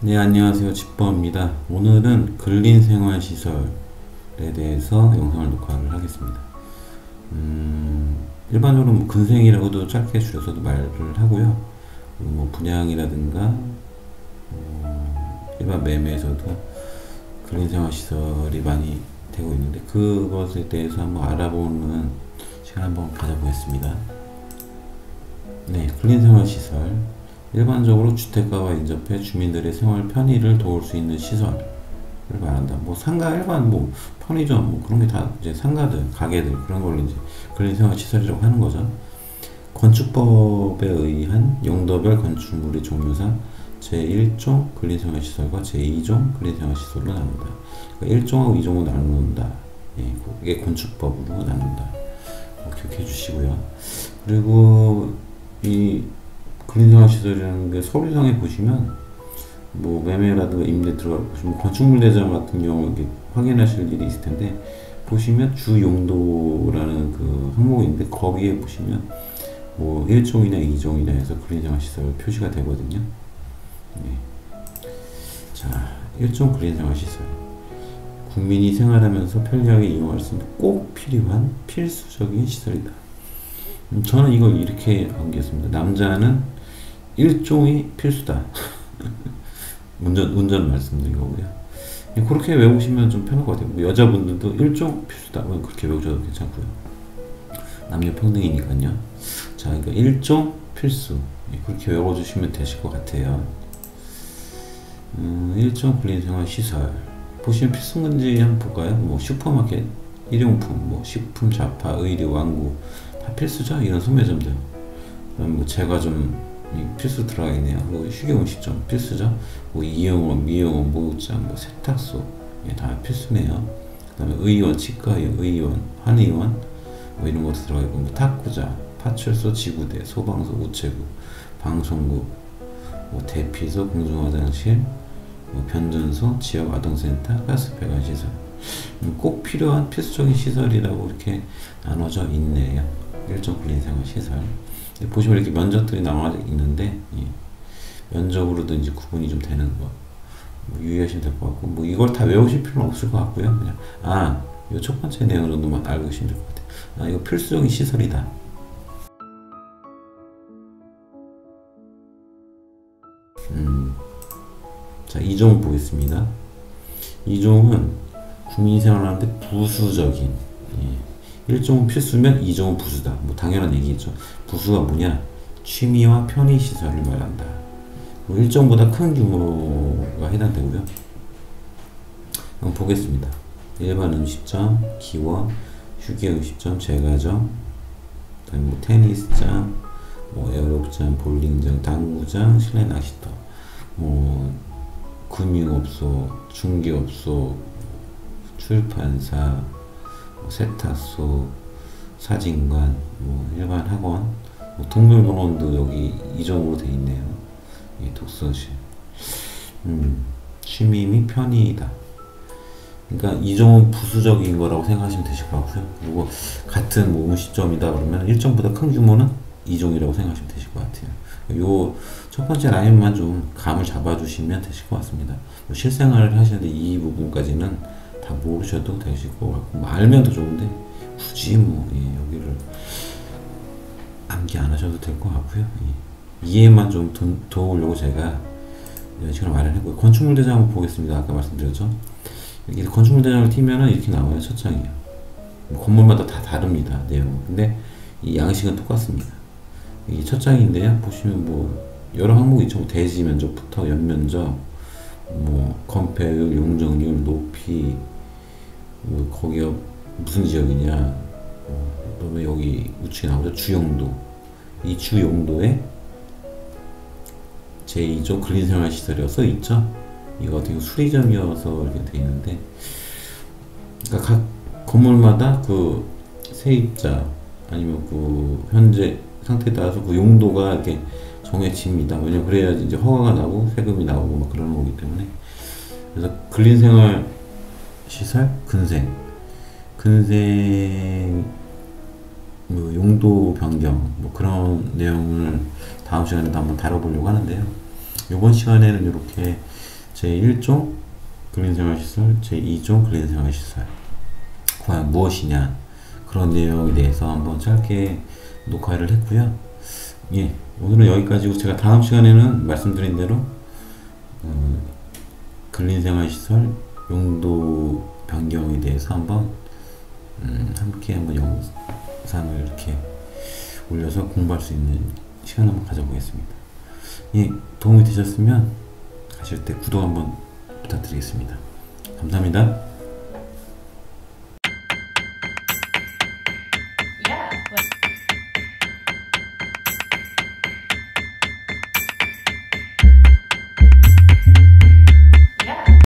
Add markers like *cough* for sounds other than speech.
네 안녕하세요. 집보입니다. 오늘은 근린생활시설에 대해서 영상을 녹화를 하겠습니다. 음, 일반적으로 뭐 근생이라고도 짧게 줄여서도 말을 하고요. 뭐 분양이라든가 어, 일반 매매에서도 근린생활시설이 많이 되고 있는데 그것에 대해서 한번 알아보는 시간 한번 가져보겠습니다 네 근린생활시설 일반적으로 주택가와 인접해 주민들의 생활 편의를 도울 수 있는 시설을 말한다. 뭐 상가 일반 뭐 편의점 뭐 그런 게 다 이제 상가들, 가게들 그런 걸로 이제 근린 생활 시설이라고 하는 거죠. 건축법에 의한 용도별 건축물의 종류상 제1종 근린생활 시설과 제2종 근린생활 시설로 나눈다. 그러니까 1종하고 2종으로 나눈다. 예, 이게 건축법으로 나눈다. 뭐 기억해 주시고요. 그리고 이 근린생활 시설이라는 게 서류상에 보시면 뭐 매매라든가 임대 들어가 보시면 건축물 대장 같은 경우 이렇게 확인하실 일이 있을 텐데 보시면 주 용도라는 그 항목인데 거기에 보시면 뭐 1종이나 2종이나 해서 근린생활 시설 표시가 되거든요. 네. 자, 1종 근린생활 시설. 국민이 생활하면서 편리하게 이용할 수 있는 꼭 필요한 필수적인 시설이다. 음, 저는 이걸 이렇게 암기했습니다. 남자는 일종이 필수다. *laughs* 운전, 운전 말씀드린 거고요. 그렇게 외우시면 좀 편할 것 같아요. 뭐 여자분들도 일종 필수다. 그렇게 외우셔도 괜찮고요. 남녀 평등이니까요. 자, 그러니까 일종 필수. 예, 그렇게 외워주시면 되실 것 같아요. 음, 일종 근린생활 시설. 보시면 필수인지 한번 볼까요? 뭐 슈퍼마켓, 일용품, 뭐 식품, 잡화, 의류, 다 필수죠. 이런 소매점들. 뭐 제가 좀 필수 들어가 있네요. 뭐 휴게음식점 필수죠. 뭐 이용원, 미용원, 모육장, 뭐 세탁소 예, 다 필수네요. 그 다음에 의원, 치과의원, 의원, 한의원 뭐 이런 것도 들어가 있고 뭐 탁구자, 파출소, 지구대, 소방서, 우체국, 방송국, 뭐 대피소, 공중화장실, 뭐 변전소, 지역 아동센터, 가스 배관 시설. 음, 꼭 필요한 필수적인 시설이라고 이렇게 나눠져 있네요. 일종 근린생활 시설. 보시면 이렇게 면적들이 나와 있는데 예. 면적으로도 이제 구분이 좀 되는 거 뭐 유의하시면 될 것 같고 뭐 이걸 다 외우실 필요는 없을 것 같고요 그냥 아이 첫 번째 내용 정도만 알고 계시면 될 것 같아요 아 이거 필수적인 시설이다 음, 자, 이종 보겠습니다. 이종은 국민생활하는데 부수적인 예. 1종은 필수면 2종은 부수다. 뭐 당연한 얘기죠. 부수가 뭐냐? 취미와 편의 시설을 말한다. 1종보다 뭐큰 규모가 해당되고요. 한번 보겠습니다. 일반 음식점, 기원, 휴게 음식점, 제과점, 뭐 테니스장, 뭐 에어로빅장, 볼링장, 당구장, 실내 낚시터, 뭐 금융업소, 중개업소, 출판사, 세탁소, 사진관, 뭐 일반 학원, 뭐 동물병원도 여기 이종으로 돼 있네요. 이 독서실. 음, 취미 및 편의이다. 그러니까 이종은 부수적인 거라고 생각하시면 되실 것 같고요. 그리고 같은 뭐 음식점이다 그러면 1종보다 큰 규모는 2종이라고 생각하시면 되실 것 같아요. 요 첫 번째 라인만 좀 감을 잡아주시면 되실 것 같습니다. 뭐 실생활을 하시는데 이 부분까지는 다 모르셔도 되실 것 같고 뭐 알면 더 좋은데 굳이 뭐 예, 여기를 암기 안 하셔도 될 것 같고요. 예. 이해만 좀 도, 도우려고 제가 시간을 마련했고요. 건축물 대장 한번 보겠습니다. 아까 말씀드렸죠. 여기 건축물 대장을 띄면은 이렇게 나와요. 첫 장이요. 뭐 건물마다 다 다릅니다. 내용. 근데 이 양식은 똑같습니다. 이게 첫 장인데요. 보시면 뭐 여러 항목이 있죠. 뭐 대지 면적부터 연면적, 뭐 건폐율, 용적률, 높이, 뭐 거기가 무슨 지역이냐. 어, 그다음에 여기 우측에 나오죠. 주용도. 이 주용도에 제2조 근린생활시설이어 써 있죠. 이거 어떻게 수리점이어서 이렇게 돼 있는데. 그러니까 각 건물마다 그 세입자 아니면 그 현재 상태에 따라서 그 용도가 이렇게 정해집니다. 왜냐면 그래야지 이제 허가가 나고 세금이 나오고 막 그러는 거기 때문에. 그래서 근린생활 시설 근생 근생 뭐 용도 변경 뭐 그런 내용을 다음 시간에도 한번 다뤄보려고 하는데요. 이번 시간에는 이렇게 제 1종 근린생활시설, 제 2종 근린생활시설 과연 무엇이냐 그런 내용에 대해서 한번 짧게 녹화를 했고요. 예, 오늘은 여기까지고 제가 다음 시간에는 말씀드린 대로 어, 근린생활시설 용도 변경에 대해서 한번 음, 함께 한번 영상을 이렇게 올려서 공부할 수 있는 시간 한번 가져보겠습니다. 예, 도움이 되셨으면 가실 때 구독 한번 부탁드리겠습니다. 감사합니다.